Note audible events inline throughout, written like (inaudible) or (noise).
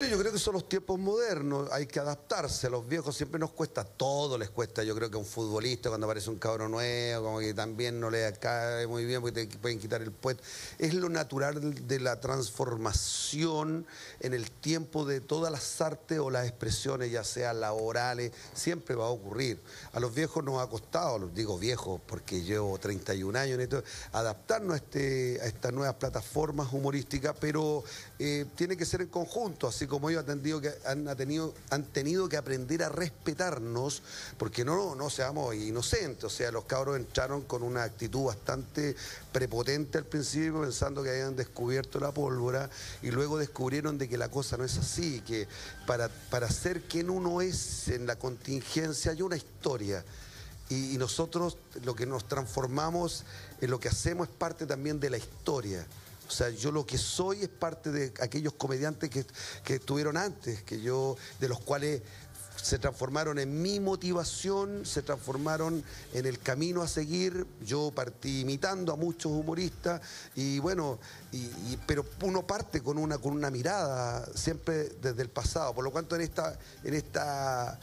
Yo creo que son los tiempos modernos, hay que adaptarse. A los viejos siempre nos cuesta, todo les cuesta. Yo creo que a un futbolista cuando aparece un cabro nuevo, como que también no le cae muy bien porque te pueden quitar el puesto. Es lo natural de la transformación en el tiempo de todas las artes o las expresiones, ya sean laborales, siempre va a ocurrir. A los viejos nos ha costado, los digo viejos porque llevo 31 años en esto, adaptarnos a, este, a estas nuevas plataformas humorísticas, pero eh, tiene que ser en conjunto, así como ellos han tenido, que, han, tenido, han tenido que aprender a respetarnos, porque no, no seamos inocentes, o sea, los cabros entraron con una actitud bastante prepotente al principio, pensando que habían descubierto la pólvora, y luego descubrieron de que la cosa no es así, que para, para ser quien uno es en la contingencia hay una historia. Y, y nosotros lo que nos transformamos en lo que hacemos es parte también de la historia. O sea, yo lo que soy es parte de aquellos comediantes que, que estuvieron antes, que yo, de los cuales se transformaron en mi motivación, se transformaron en el camino a seguir. Yo partí imitando a muchos humoristas y bueno, pero uno parte con una, con una mirada siempre desde el pasado. Por lo tanto, en esta, en esta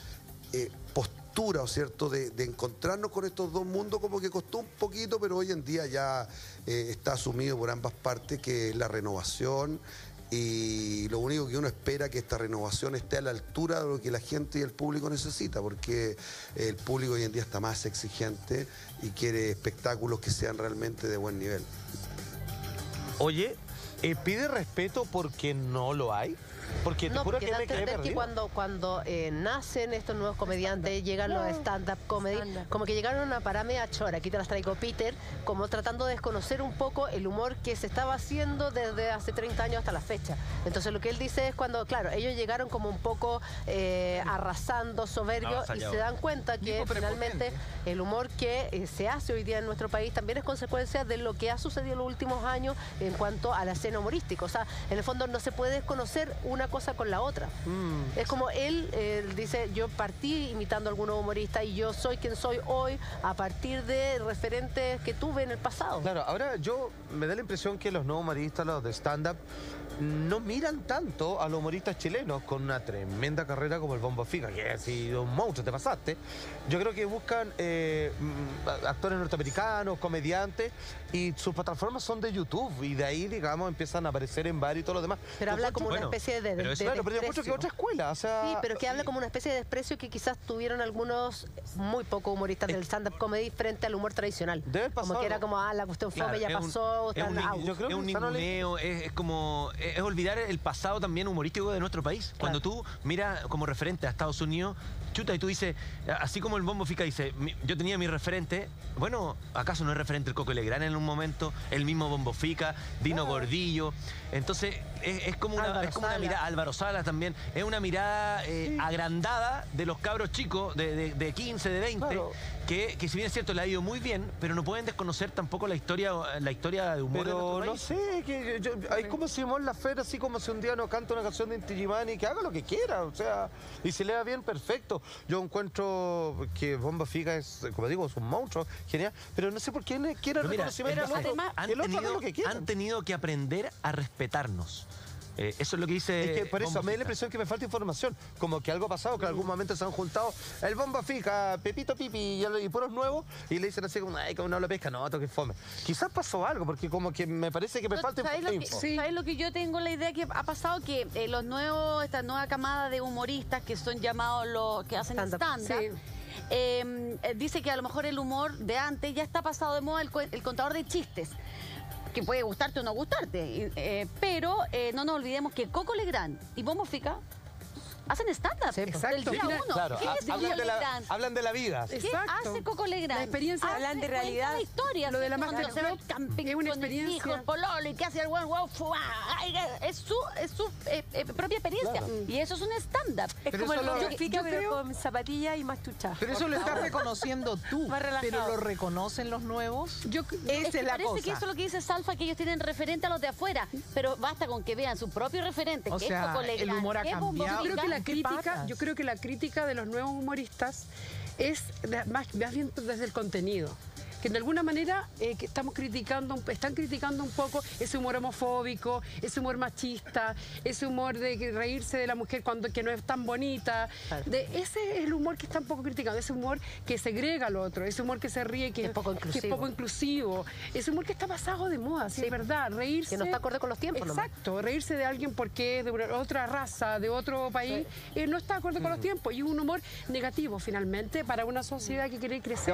eh, postura ¿o cierto?, de, encontrarnos con estos dos mundos, como que costó un poquito, pero hoy en día ya eh, está asumido por ambas partes que la renovación y lo único que uno espera es que esta renovación esté a la altura de lo que la gente y el público necesita, porque el público hoy en día está más exigente y quiere espectáculos que sean realmente de buen nivel. Oye, eh, ¿pide respeto porque no lo hay? Porque te no, juro que me entender que cuando, cuando eh, nacen estos nuevos comediantes, llegan los stand-up comedy, como que llegaron a parame a chora, aquí te las traigo Peter, como tratando de desconocer un poco el humor que se estaba haciendo desde hace 30 años hasta la fecha. Entonces lo que él dice es cuando, claro, ellos llegaron como un poco eh, arrasando, soberbios, y se dan cuenta que finalmente el humor que eh, se hace hoy día en nuestro país también es consecuencia de lo que ha sucedido en los últimos años en cuanto a la escena humorística. O sea, en el fondo no se puede desconocer una cosa con la otra. Mm. Es como él, dice, yo partí imitando a algunos humoristas y yo soy quien soy hoy a partir de referentes que tuve en el pasado. Claro, ahora yo me da la impresión que los nuevos humoristas, los de stand-up, no miran tanto a los humoristas chilenos con una tremenda carrera como el Bombo Fica, que ha sido un monstruo, te pasaste. Yo creo que buscan eh, mm, actores norteamericanos, comediantes, y sus plataformas son de YouTube, y de ahí, digamos, empiezan a aparecer en bar y todo lo demás. Pero habla como una especie de, pero Claro, pero mucho que otra escuela, o sea... Sí, pero que habla como una especie de desprecio que quizás tuvieron algunos muy pocos humoristas del stand-up comedy frente al humor tradicional. Debe pasar. Como que era como, ah, la cuestión fome ya pasó, es un, yo creo es un ninguneo, es como es olvidar el pasado también humorístico de nuestro país. Cuando tú miras como referente a Estados Unidos, chuta, y tú dices, así como el Bombo Fica dice, yo tenía mi referente, bueno, ¿acaso no es referente el Coco Legrand en un momento? El mismo Bombo Fica, Dino Gordillo. Entonces, es, como una, es como una mirada, Álvaro Sala también, es una mirada eh, agrandada de los cabros chicos de, de, 15, de 20, que, que, si bien es cierto le ha ido muy bien, pero no pueden desconocer tampoco la historia la historia de humor pero no sé, que yo, hay como si la Fer, así como si un día no canta una canción de Inti que haga lo que quiera, o sea, y si le va bien, perfecto. Yo encuentro que Bomba Figa es, como digo, es un monstruo, genial, pero no sé por qué quiere reconocimiento. han, tenido, han tenido que aprender a respetarnos. Eh, eso es lo que dice... Es que por eso me da la impresión que me falta información. Como que algo ha pasado, que en algún momento se han juntado el Bomba Fija, Pepito Pipi y, puros nuevos, y le dicen así como, ay, como no lo pesca, no, toque fome. Quizás pasó algo, porque como que me parece que me falta información. ¿Sabes lo que yo tengo la idea que ha pasado? Que eh, los nuevos, esta nueva camada de humoristas que son llamados los que hacen stand-up, em, eh, dice que a lo mejor el humor de antes ya está pasado de moda el contador de chistes que puede gustarte o no gustarte. Eh, pero eh, no nos olvidemos que Coco Legrand y Bombo Fica hacen stand-up exacto. día uno. Claro, hablan, de la, hablan, de la, vida. ¿Qué hace Coco Legrand? La experiencia. Hablan de realidad. La historia. Lo de la Master camping es una experiencia. Con hijos, pololo, y que hace el guau, guau, Es su, es su eh, eh, propia experiencia. Y eso es un stand-up. Es como el yo, yo pero con zapatilla y más chucha. Pero eso lo estás reconociendo (laughs) tú. pero lo reconocen los nuevos. Yo, es, es la parece que eso es lo que dice Salfa, que ellos tienen referente a los de afuera. Pero basta con que vean su propio referente, que es Coco Legrand. El humor ha cambiado crítica, yo creo que la crítica de los nuevos humoristas es más, bien desde el contenido. Que de alguna manera eh, que estamos criticando, están criticando un poco ese humor homofóbico, ese humor machista, ese humor de reírse de la mujer cuando que no es tan bonita. De, ese es el humor que está un poco criticando, ese humor que segrega al otro, ese humor que se ríe, que, es poco inclusivo. es poco inclusivo, ese humor que está pasado de moda, sí, es verdad, reírse. Que no está acorde con los tiempos. Exacto, reírse de alguien porque es de otra raza, de otro país, eh, no está acorde con los tiempos y un humor negativo finalmente para una sociedad que quiere crecer.